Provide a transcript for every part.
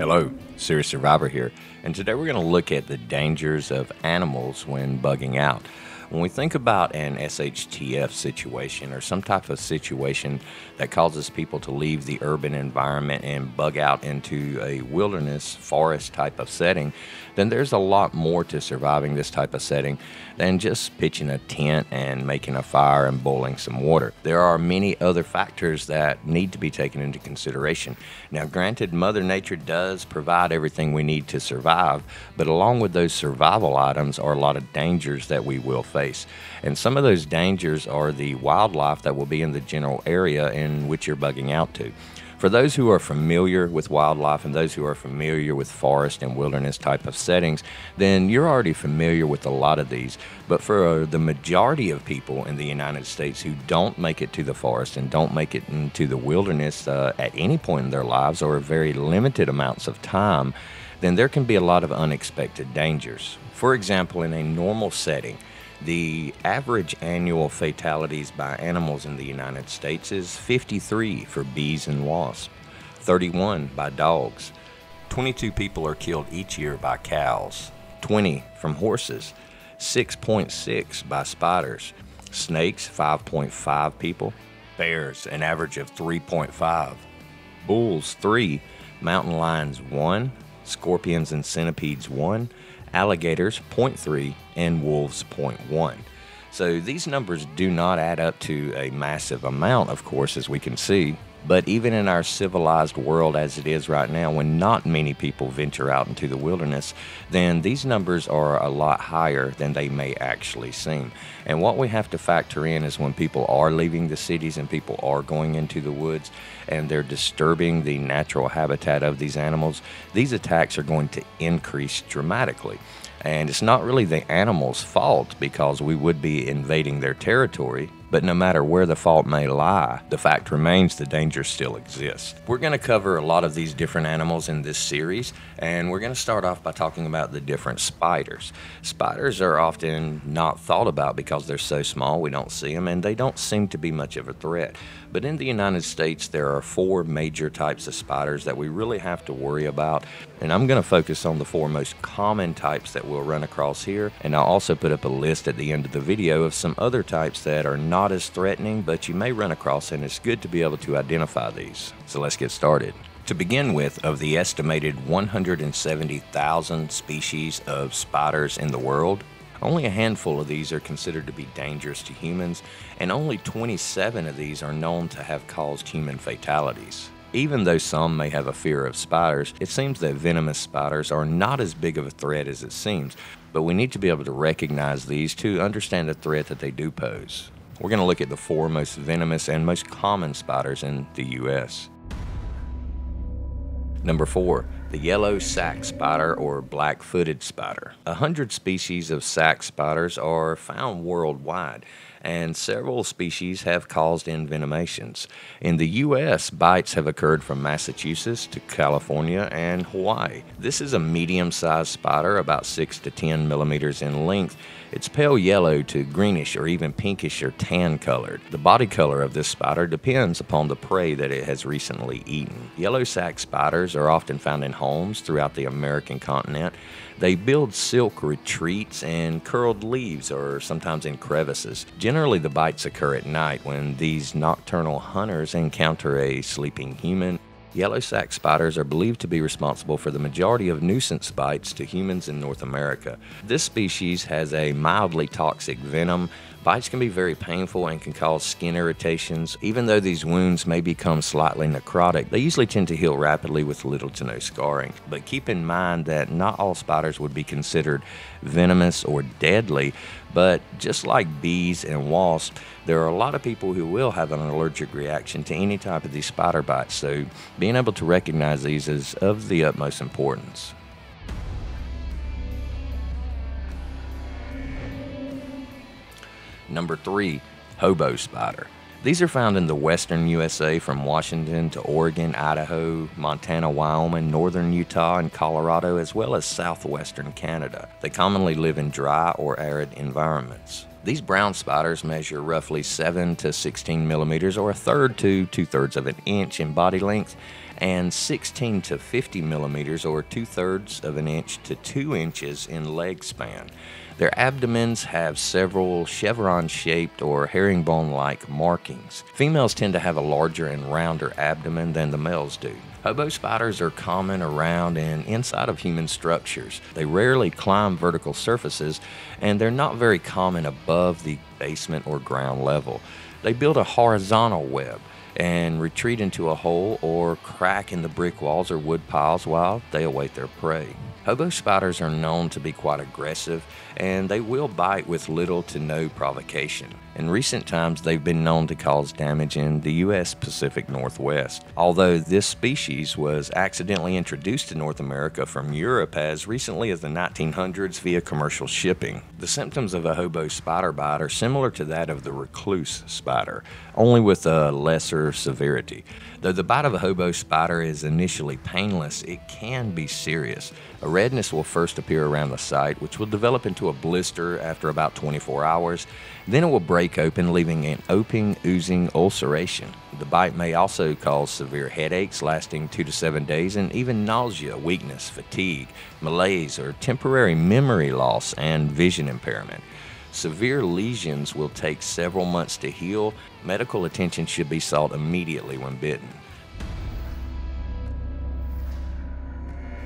Hello, Serious Survivor here, and today we're going to look at the dangers of animals when bugging out. When we think about an SHTF situation or some type of situation that causes people to leave the urban environment and bug out into a wilderness forest type of setting, then there's a lot more to surviving this type of setting than just pitching a tent and making a fire and boiling some water. There are many other factors that need to be taken into consideration. Now, granted, Mother Nature does provide everything we need to survive, but along with those survival items are a lot of dangers that we will face And some of those dangers are the wildlife that will be in the general area in which you're bugging out to. For those who are familiar with wildlife and those who are familiar with forest and wilderness type of settings, then you're already familiar with a lot of these. But for the majority of people in the United States who don't make it to the forest and don't make it into the wilderness uh, at any point in their lives or very limited amounts of time, then there can be a lot of unexpected dangers. For example, in a normal setting, the average annual fatalities by animals in the United States is 53 for bees and wasps, 31 by dogs. 22 people are killed each year by cows, 20 from horses, 6.6 by spiders, snakes 5.5 people, bears an average of 3.5, bulls 3, mountain lions 1, scorpions and centipedes 1, alligators 0.3, and wolves 0.1. So these numbers do not add up to a massive amount, of course, as we can see. But even in our civilized world as it is right now, when not many people venture out into the wilderness, then these numbers are a lot higher than they may actually seem. And what we have to factor in is when people are leaving the cities and people are going into the woods and they're disturbing the natural habitat of these animals, these attacks are going to increase dramatically. And it's not really the animal's fault because we would be invading their territory. But no matter where the fault may lie, the fact remains the danger still exists. We're going to cover a lot of these different animals in this series, and we're going to start off by talking about the different spiders. Spiders are often not thought about because they're so small, we don't see them, and they don't seem to be much of a threat. But in the United States, there are four major types of spiders that we really have to worry about. And I'm going to focus on the four most common types that we'll run across here. And I'll also put up a list at the end of the video of some other types that are not as threatening, but you may run across, and it's good to be able to identify these. So let's get started. To begin with, of the estimated 170,000 species of spiders in the world, only a handful of these are considered to be dangerous to humans, and only 27 of these are known to have caused human fatalities. Even though some may have a fear of spiders, it seems that venomous spiders are not as big of a threat as it seems, but we need to be able to recognize these to understand the threat that they do pose. We're going to look at the four most venomous and most common spiders in the U.S. Number four, the yellow sac spider or black footed spider. A hundred species of sac spiders are found worldwide, and several species have caused envenomations. In the U.S., bites have occurred from Massachusetts to California and Hawaii. This is a medium sized spider, about 6 to 10 millimeters in length. It's pale yellow to greenish or even pinkish or tan colored. The body color of this spider depends upon the prey that it has recently eaten. Yellow sac spiders are often found in homes throughout the American continent. They build silk retreats in curled leaves or sometimes in crevices. The bites occur at night when these nocturnal hunters encounter a sleeping human. Yellow sac spiders are believed to be responsible for the majority of nuisance bites to humans in North America. This species has a mildly toxic venom Bites can be very painful and can cause skin irritations. Even though these wounds may become slightly necrotic, they usually tend to heal rapidly with little to no scarring. But keep in mind that not all spiders would be considered venomous or deadly, but just like bees and wasps, there are a lot of people who will have an allergic reaction to any type of these spider bites, so being able to recognize these is of the utmost importance. Number three, hobo spider. These are found in the western USA from Washington to Oregon, Idaho, Montana, Wyoming, northern Utah, and Colorado, as well as southwestern Canada. They commonly live in dry or arid environments. These brown spiders measure roughly 7 to 16 millimeters, or a third to two thirds of an inch in body length, and 16 to 50 millimeters, or two thirds of an inch to two inches in leg span. Their abdomens have several chevron shaped or herringbone like markings. Females tend to have a larger and rounder abdomen than the males do. Hobo spiders are common around and inside of human structures. They rarely climb vertical surfaces and they're not very common above the basement or ground level. They build a horizontal web and retreat into a hole or crack in the brick walls or wood piles while they await their prey. Hobo spiders are known to be quite aggressive and they will bite with little to no provocation. In recent times, they've been known to cause damage in the U.S. Pacific Northwest, although this species was accidentally introduced to North America from Europe as recently as the 1900s via commercial shipping. The symptoms of a hobo spider bite are similar to that of the recluse spider, only with a lesser severity. Though the bite of a hobo spider is initially painless, it can be serious. A redness will first appear around the site, which will develop into a blister after about 24 hours. Then it will break open, leaving an opening, oozing ulceration. The bite may also cause severe headaches lasting two to seven days, and even nausea, weakness, fatigue, malaise, or temporary memory loss and vision impairment. Severe lesions will take several months to heal. Medical attention should be sought immediately when bitten.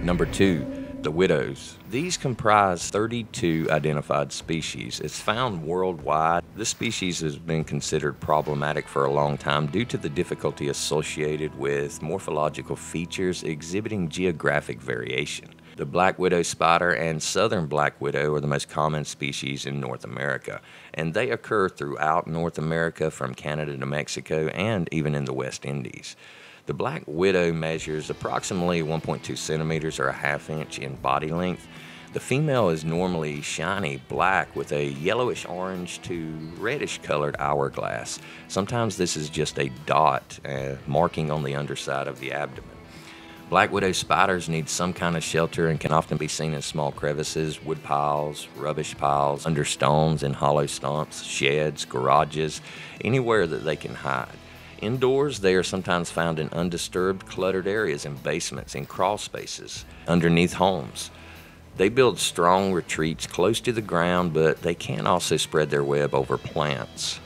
Number two, the widows. These comprise 32 identified species. It's found worldwide. This species has been considered problematic for a long time due to the difficulty associated with morphological features exhibiting geographic variation. The black widow spider and southern black widow are the most common species in North America, and they occur throughout North America from Canada to Mexico and even in the West Indies. The black widow measures approximately 1.2 centimeters or a half inch in body length. The female is normally shiny black with a yellowish orange to reddish colored hourglass. Sometimes this is just a dot uh, marking on the underside of the abdomen. Black widow spiders need some kind of shelter and can often be seen in small crevices, wood piles, rubbish piles, under stones and hollow stumps, sheds, garages, anywhere that they can hide. Indoors, they are sometimes found in undisturbed, cluttered areas in basements, in crawl spaces, underneath homes. They build strong retreats close to the ground, but they can also spread their web over plants.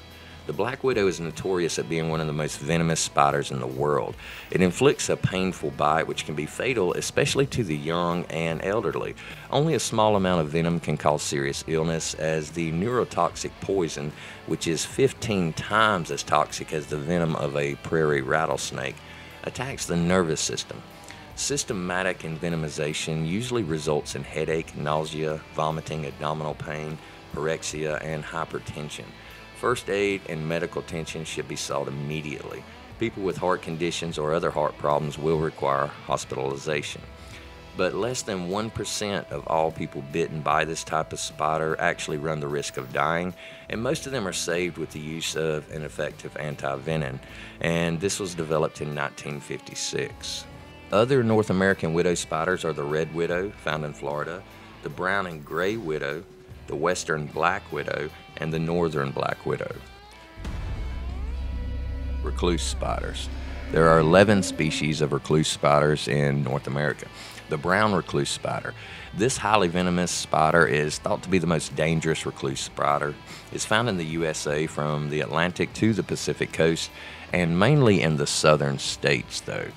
The black widow is notorious at being one of the most venomous spiders in the world. It inflicts a painful bite which can be fatal, especially to the young and elderly. Only a small amount of venom can cause serious illness, as the neurotoxic poison, which is 15 times as toxic as the venom of a prairie rattlesnake, attacks the nervous system. Systematic envenomization usually results in headache, nausea, vomiting, abdominal pain, pyrexia, and hypertension. First aid and medical attention should be sought immediately. People with heart conditions or other heart problems will require hospitalization. But less than 1% of all people bitten by this type of spider actually run the risk of dying, and most of them are saved with the use of an effective anti-venom, and this was developed in 1956. Other North American widow spiders are the red widow, found in Florida, the brown and gray widow, the western black widow, and the northern black widow. Recluse spiders. There are 11 species of recluse spiders in North America. The brown recluse spider. This highly venomous spider is thought to be the most dangerous recluse spider. It's found in the USA from the Atlantic to the Pacific coast and mainly in the southern states, though.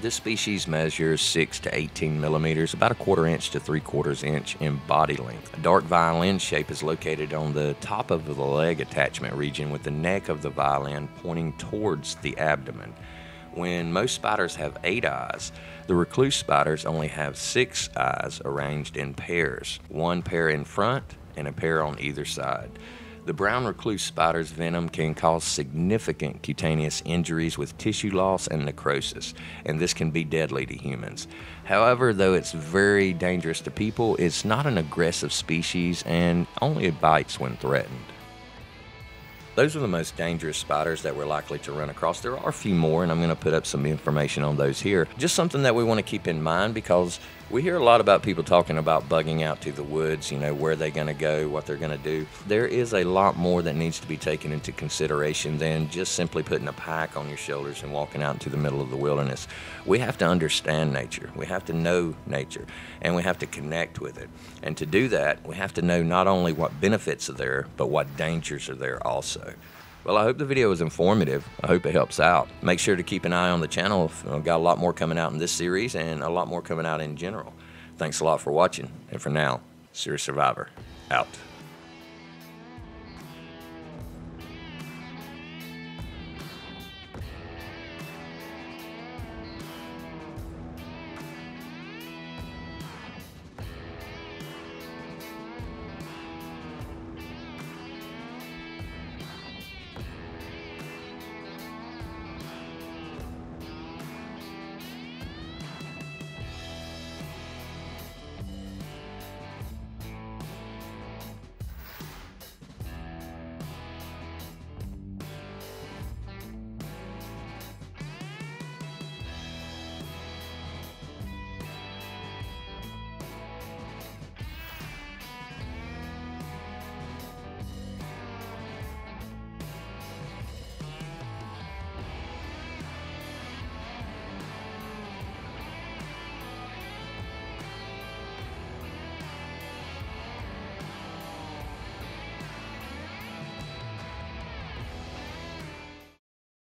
This species measures 6 to 18 millimeters, about a quarter inch to 3 quarters inch in body length. A dark violin shape is located on the top of the leg attachment region with the neck of the violin pointing towards the abdomen. When most spiders have eight eyes, the recluse spiders only have six eyes arranged in pairs, one pair in front and a pair on either side. The brown recluse spider's venom can cause significant cutaneous injuries with tissue loss and necrosis, and this can be deadly to humans. However, though it's very dangerous to people, it's not an aggressive species and only bites when threatened. Those are the most dangerous spiders that we're likely to run across. There are a few more, and I'm going to put up some information on those here. Just something that we want to keep in mind because we hear a lot about people talking about bugging out to the woods, you know, where they're going to go, what they're going to do. There is a lot more that needs to be taken into consideration than just simply putting a pack on your shoulders and walking out into the middle of the wilderness. We have to understand nature, we have to know nature, and we have to connect with it. And to do that, we have to know not only what benefits are there, but what dangers are there also. Well, I hope the video was informative. I hope it helps out. Make sure to keep an eye on the channel. I've got a lot more coming out in this series and a lot more coming out in general. Thanks a lot for watching. And for now, Serious Survivor, out.